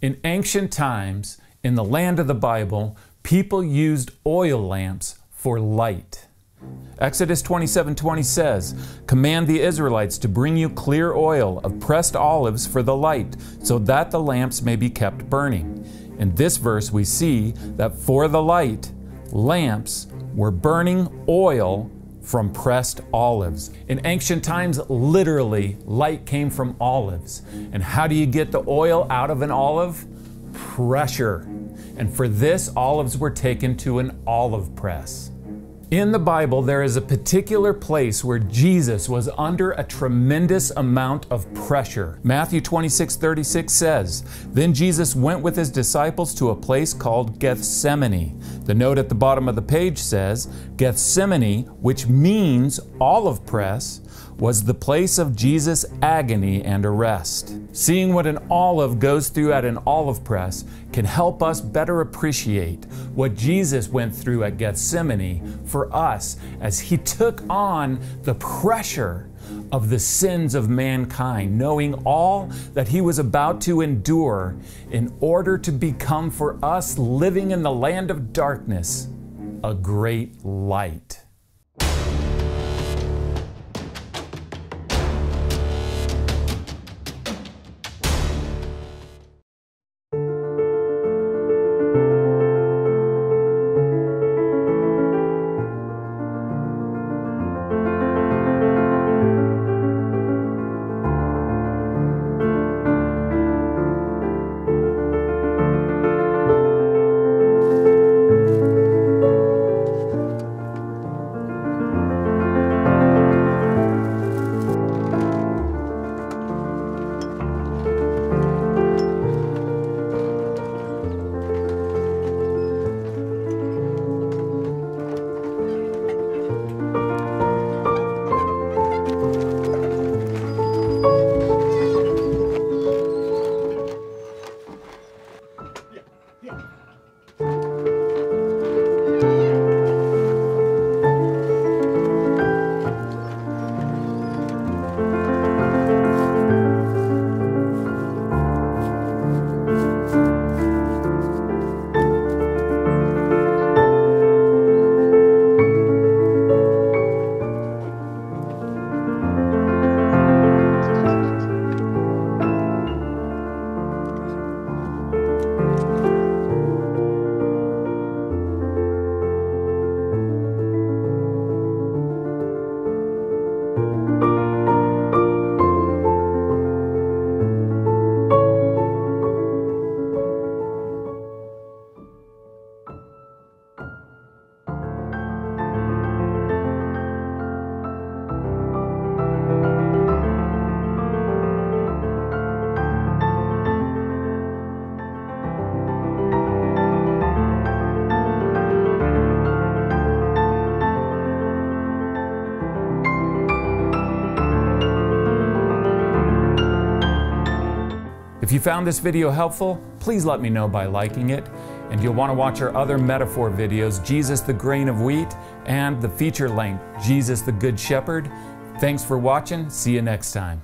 In ancient times, in the land of the Bible, people used oil lamps for light. Exodus 27:20 says, "Command the Israelites to bring you clear oil of pressed olives for the light, so that the lamps may be kept burning." In this verse we see that for the light, lamps were burning oil from pressed olives. In ancient times, literally, light came from olives. And how do you get the oil out of an olive? Pressure. And for this, olives were taken to an olive press. In the Bible, there is a particular place where Jesus was under a tremendous amount of pressure. Matthew 26 36 says, Then Jesus went with his disciples to a place called Gethsemane. The note at the bottom of the page says, Gethsemane, which means olive press, was the place of Jesus' agony and arrest. Seeing what an olive goes through at an olive press can help us better appreciate what Jesus went through at Gethsemane for us as he took on the pressure of the sins of mankind, knowing all that he was about to endure in order to become for us living in the land of darkness a great light. If you found this video helpful, please let me know by liking it. And you'll want to watch our other metaphor videos, Jesus the Grain of Wheat, and the feature length, Jesus the Good Shepherd. Thanks for watching. See you next time.